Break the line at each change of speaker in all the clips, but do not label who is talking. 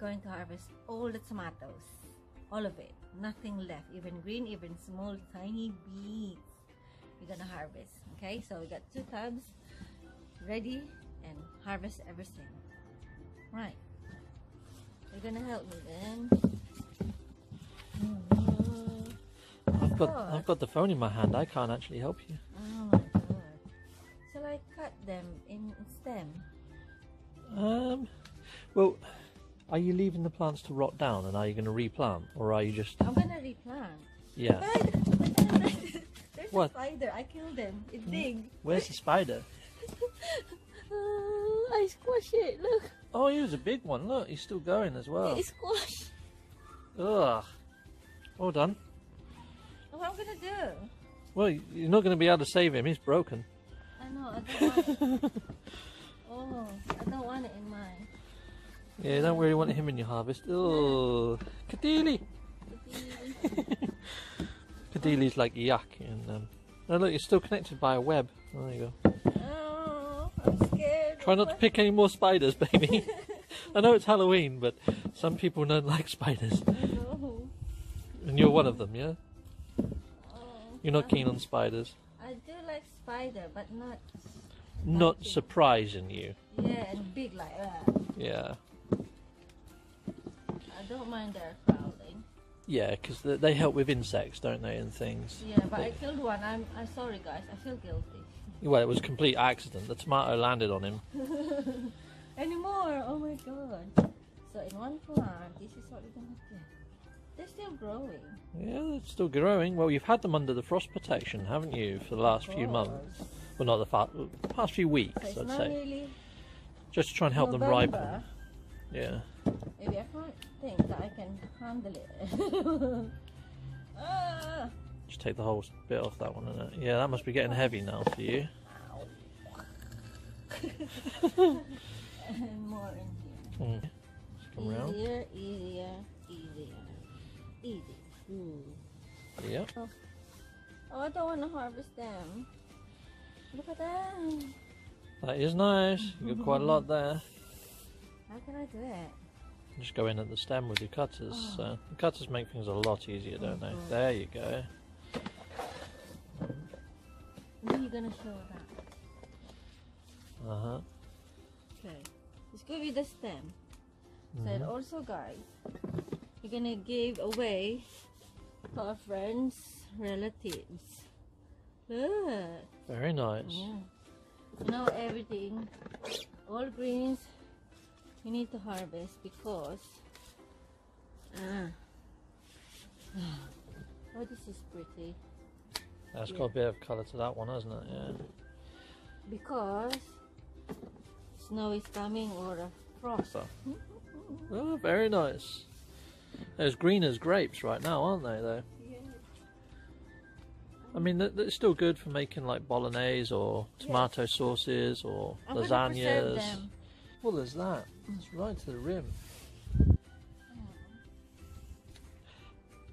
Going to harvest all the tomatoes. All of it. Nothing left. Even green, even small, tiny beets. We're gonna harvest. Okay, so we got two tubs ready and harvest everything. Right. You're gonna help me then.
I've got I've got the phone in my hand. I can't actually help you.
Oh my god. Shall I cut them in stem?
Um, well, are you leaving the plants to rot down, and are you going to replant, or are you just
I'm gonna replant.
yeah?
There's
What?
a spider. I killed him. It's big. Hmm?
Where's the spider?
Oh, I squash it. Look,
Oh, he was a big one. Look, he's still going as well.
it's squashed.
Ugh. Well done.
What am I gonna do?
Well, you're not going to be able to save him. He's broken.
I know. I don't want it. Oh, I don't want it in mine.
Yeah, don't really want him in your harvest. Oh, Kadili. Kadili's like yuck. And um, oh look, you're still connected by a web. There you go.
Oh, I'm scared.
Try not to pick any more spiders, baby. I know it's Halloween, but some people don't like spiders,
No.
and you're one of them. Yeah,
Oh,
you're not keen on spiders.
I do like spider, but not.
Not
Okay.
surprising you.
Yeah, and big like that.
Yeah,
don't mind their crawling.
yeah, because they, they help with insects, don't they, and things.
Yeah, but I killed one. I'm. I'm sorry, guys. I feel guilty.
Well, it was a complete accident. The tomato landed on him.
Anymore? Oh my god. So in one plant, this is what we're gonna get. They're still growing.
Yeah, it's still growing. Well, you've had them under the frost protection, haven't you, for the last few months? Well, not the fa- past few weeks,
So
I'd say.
really
Just to try and help them ripen. Yeah.
Maybe I can't think that I can handle it. ah,
Just take the whole bit off that one. Innit? Yeah, that must be getting heavy now for you.
and more in
Mm. Just come round.
Easier, easier, easier. Easy. Ooh.
Yeah.
Oh, I don't want to harvest them. Look at them.
That is nice. You got quite a lot there.
How can I do it?
Just go in at the stem with your cutters.
Oh.
So the cutters make things a lot easier, don't they? There you go.
When are you gonna show that?
Uh huh.
Okay. Let's go with the stem. So and
Mhm.
also guys, we're gonna give away to our friends, relatives. Look.
Very nice.
Yeah. Now everything, all greens, we need to harvest because. Ah. Oh, this is pretty.
That's got a bit of colour to that one, hasn't it? Yeah.
Because snow is coming or a frost.
Oh, very nice. They're as green as grapes right now, aren't they? Though. I mean, they're, they're still good for making like bolognese or tomato sauces or
I'm gonna preserve
lasagnas.
them.
Well, there's that. It's right to the rim.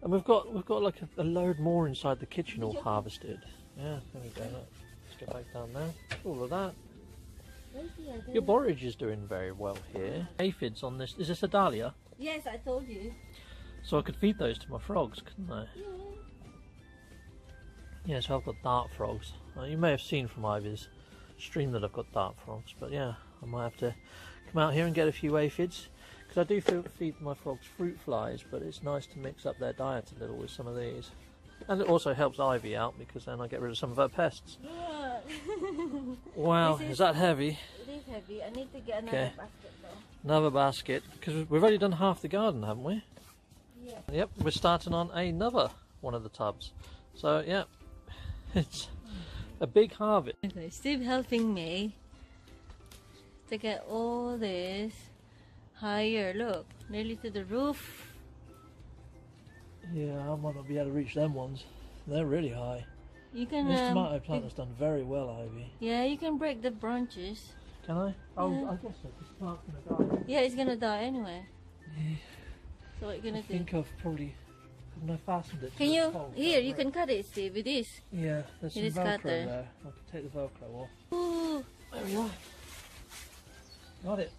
And we've got we've got like a, a load more inside the kitchen all harvested. Yeah, there we go. Let's get back down there. All of that.
Where's the other?
Your borage is doing very well here. Aphids on this. Is this a dahlia?
Yes, I told you.
So I could feed those to my frogs, couldn't I?
Yeah.
Yeah, so I've got dart frogs. Uh, you may have seen from Ivy's stream that I've got dart frogs, but yeah, I might have to come out here and get a few aphids. Because I do feed my frogs fruit flies, but it's nice to mix up their diet a little with some of these. And it also helps Ivy out because then I get rid of some of her pests. Wow, is,
is-
that heavy?
it is heavy. I need to get another
Okay.
basket though.
Another basket, because we've already done half the garden, haven't we?
Yeah.
Yep, we're starting on another one of the tubs. So, yeah, it's a big harvest.
Okay, Steve helping me to get all this higher. Look, nearly to the roof.
Yeah, I might not be able to reach them ones. They're really high.
You can.
This
um,
tomato plant
you-
has done very well, Ivy.
yeah, you can break the branches.
Can I? Oh,
Yeah.
I guess so. This plant's gonna die.
Yeah, it's gonna die anyway.
Yeah.
So what you
I
gonna do?
think I've probably haven't I fastened it.
Can you?
pole?
Here, you can cut it, Steve, with this.
Yeah, there's some
It is
Velcro
cut there.
there. I can take the Velcro off.
Ooh,
There we are. Got it.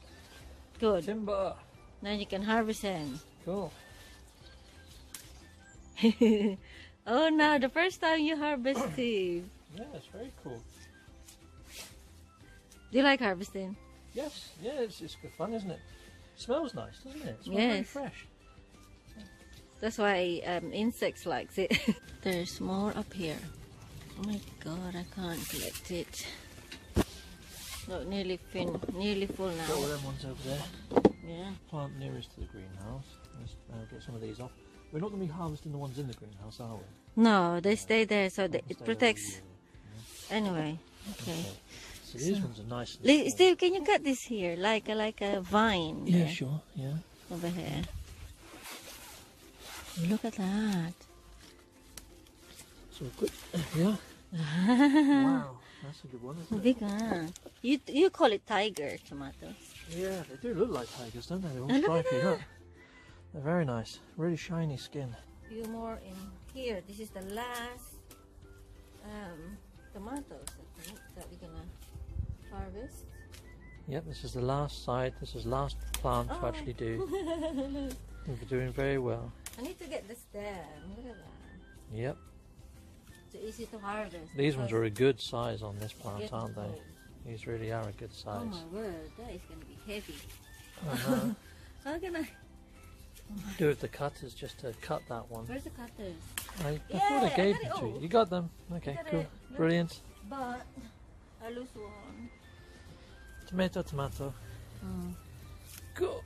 good.
Timber.
Now you can harvest them.
Cool.
oh no, the first time you harvest too.
Yeah, it's very cool.
Do you like harvesting?
Yes, yeah, it's, it's good fun, isn't it? smells nice, doesn't it? It smells
Yes.
very fresh.
That's why um, insects likes it. There's more up here. Oh my god, I can't collect it. Look, nearly fin, nearly full
Got all
now.
them ones over there.
Yeah.
Plant nearest to the greenhouse. Let's uh, get some of these off. We're not going to be harvesting the ones in the greenhouse, are we?
No, they stay there so
Stay
it protects.
year.
Anyway, okay.
Okay. So these ones are nice. And
Li-
small.
Steve, can you cut this here like a, like a vine?
Yeah,
there,
sure. Yeah.
Over here. Look at that.
So quick. Yeah. wow, that's a good one, isn't it?
Big one. You you call it tiger tomatoes.
Yeah, they do look like tigers, don't they? They're all
look at
stripy.
that.
Look. They're very nice. Really shiny skin.
A few more in here. This is the last um, tomatoes I think, that we're gonna harvest.
Yep, this is the last side. This is last plant to
Oh.
actually do. We're doing very well.
I need to get the stem. Look at that.
Yep.
Easy to harvest.
These ones are a good size on this plant, aren't they?
cold.
These really are a good size.
Oh my word, that is gonna be heavy.
Uh-huh.
How can I?
Do with the cutters just to cut that one.
Where's the cutters?
I, I
Yeah,
thought I
I
gave
it
them to you. You got them? Okay,
got
cool.
it.
Brilliant.
But I lose one.
Tomato, tomato.
Mm.
Go.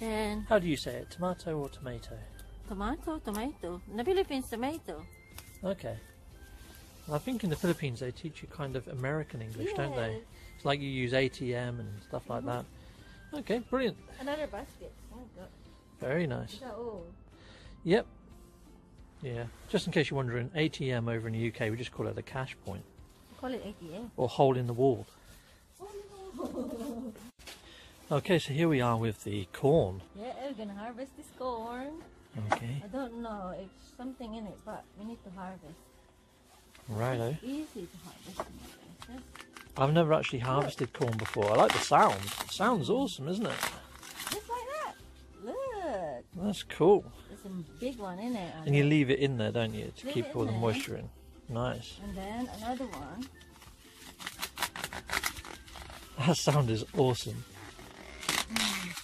Then
How do you say it? Tomato or tomato?
tomato, tomato. In the Philippines, tomato.
Okay. I think in the Philippines they teach you kind of American English, don't they? It's like you use ATM and stuff like mm-hmm. that. Okay, brilliant.
Another basket. Oh god.
Very nice.
Is that all?
Yep. Yeah. Just in case you're wondering, ATM over in the UK, we just call it a cash point
Call it ATM.
or hole in the wall. Okay, so here we are with the corn.
Yeah, we're gonna harvest this corn.
Okay.
I don't know if something in it, but we need to harvest.
Righto.
Easy to harvest.
I've never actually harvested corn before. I like the sound. It sounds awesome, isn't it?
Just like that. Look,
That's cool.
there's a big one in it.
And you leave it in there, don't you, to
Leave
keep all the
there.
moisture in. Nice.
And then another one.
That sound is awesome. Mm.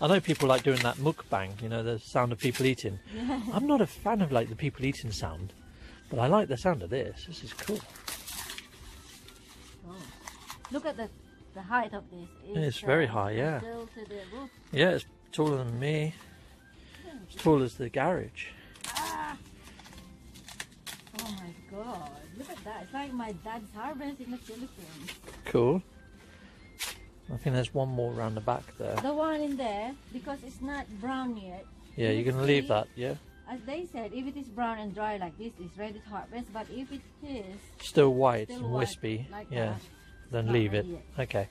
I know people like doing that mukbang, you know, the sound of people eating. I'm not a fan of like the people eating sound, but I like the sound of this. This is cool.
Oh. Look at the the height of this.
It's very high, yeah.
Still to the roof.
Yeah, it's taller than me. It's tall as the garage.
Ah! Oh my god! Look at that. It's like my dad's harvest in the Philippines.
Cool. I think there's one more around the back there.
The one in there, because it's not brown yet.
Yeah,
you
you're gonna leave that, yeah?
As they said, if it is brown and dry like this, it's ready to harvest. But if it is
Still white
still
and
white
wispy,
like
yeah,
that,
then leave it.
yet.
Okay,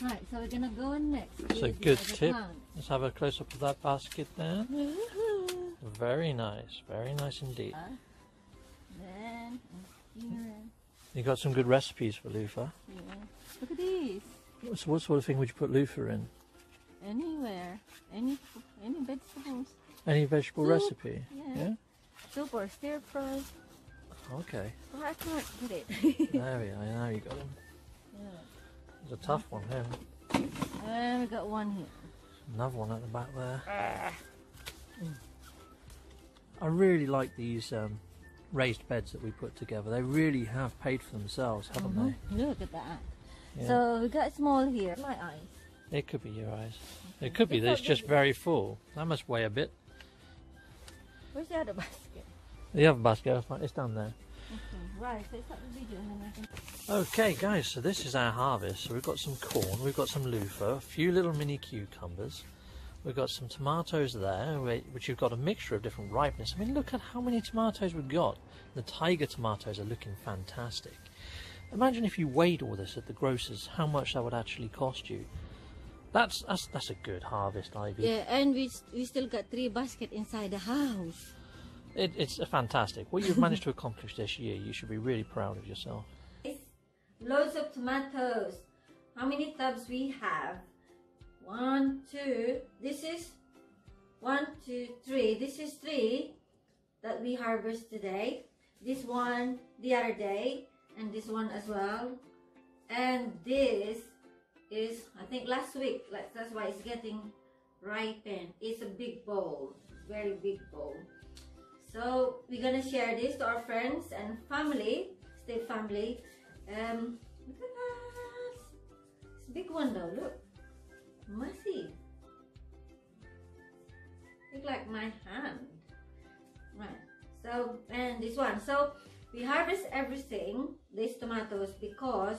Right, so we're gonna go in next.
It's a good tip.
plant.
let's have a close up of that basket there. Very nice, very nice indeed.
Uh, Then here,
You got some good recipes for loofah.
yeah. Look at these.
So what sort of thing would you put loofah in?
Anywhere, any any vegetables,
Any vegetable
Soup.
recipe?
Yeah.
Yeah?
soup or stir fry.
Okay.
I can't get it.
There we are, now you got them.
yeah.
It's a tough one here.
And we got one here.
Another one at the back there. I really like these um, raised beds that we put together. They really have paid for themselves, haven't
Mhm. Look at that.
Yeah.
So we got small here. My eyes.
it could be your eyes. It could be
It's
that it's just very full. That must weigh a bit.
Where's the other basket?
The other basket, it's down there.
Okay. Right. So the video and then I can.
Okay, guys, so this is our harvest. So we've got some corn, we've got some loofah, a few little mini cucumbers, we've got some tomatoes there, which have got a mixture of different ripeness. I mean, look at how many tomatoes we've got. The tiger tomatoes are looking fantastic. Imagine if you weighed all this at the grocers, how much that would actually cost you. That's that's that's a good harvest, Ivy.
Yeah, and we we still got three basket inside the house.
It, it's a fantastic. What you've managed to accomplish this year, you should be really proud of yourself.
Loads of tomatoes. How many tubs we have? One, two. This is one, two, three. This is three that we harvest today. This one the other day, and this one as well. And this is, I think last week. That's why it's getting ripened. It's a big bowl, very big bowl. So we're gonna share this to our friends and family, stay family. Um, look at that. It's a big one though, look. Massive. Look like my hand. Right. So, and this one. So, we harvest everything, these tomatoes, because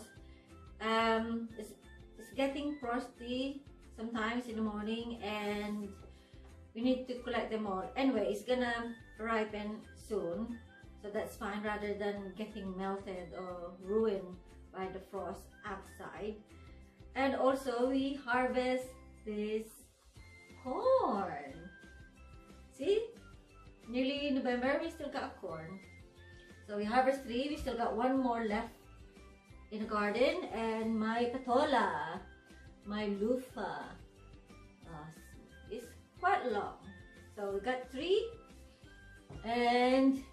um, it's, it's getting frosty sometimes in the morning and we need to collect them all. Anyway, it's gonna ripen soon. So that's fine rather than getting melted or ruined by the frost outside. And also we harvest this corn. See? Nearly November, we still got corn. So we harvest three, we still got one more left in the garden. And my patola, my loofah, uh, is quite long. So we got three and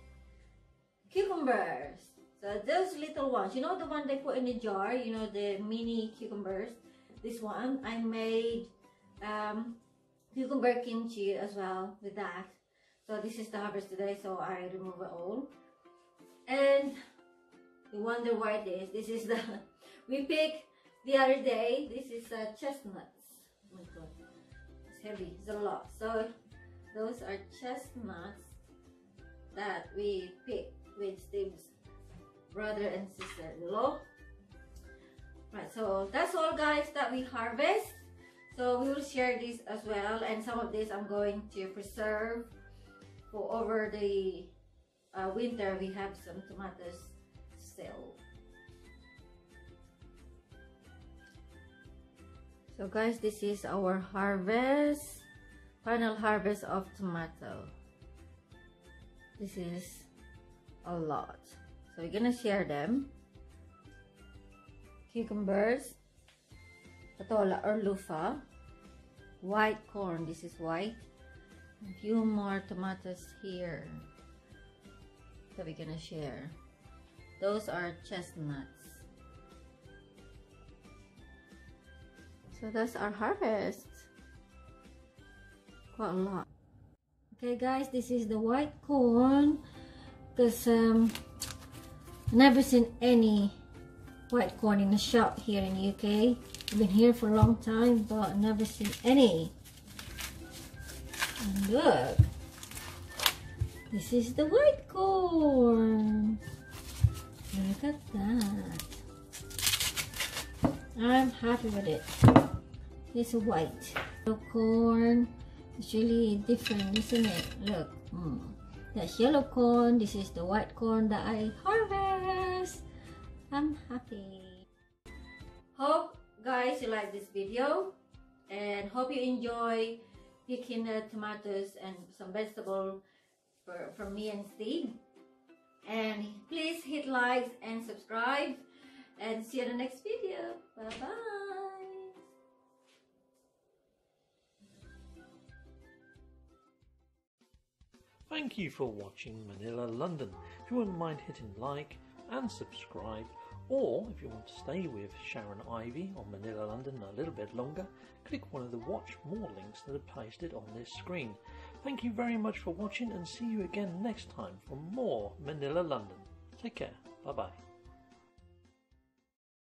cucumbers. So those little ones, you know the one they put in a jar, you know the mini cucumbers. This one I made um, cucumber kimchi as well with that. So this is the harvest today, so I remove it all. And you wonder why this. This is the we picked the other day. This is uh, chestnuts. Oh my god, it's heavy. It's a lot. So those are chestnuts that we picked with Steve's brother and sister-in-law. Right, so that's all guys that we harvest. So we will share this as well and some of this I'm going to preserve for over the uh, winter we have some tomatoes still. So guys, this is our harvest, final harvest of tomato. This is a lot. So we're gonna share them. Cucumbers, patola or loofah, white corn, this is white, a few more tomatoes here that we're gonna share. Those are chestnuts. So that's our harvest. Quite a lot. Okay guys, this is the white corn. Because um, never seen any white corn in the shop here in the UK. I've been here for a long time, but never seen any. And look, this is the white corn. Look at that. I'm happy with it. It's white. The corn is really different, isn't it? Look. Mm. That's yellow corn. This is the white corn that I harvest. I'm happy. Hope guys you like this video and hope you enjoy picking the tomatoes and some vegetable for, from me and Steve. And please hit likes and subscribe and see you in the next video. Bye bye.
Thank you for watching Manila London. If you wouldn't mind hitting like and subscribe, or if you want to stay with Sharon Ivy on Manila London a little bit longer, click one of the watch more links that are pasted on this screen. Thank you very much for watching and see you again next time for more Manila London. Take care. Bye bye.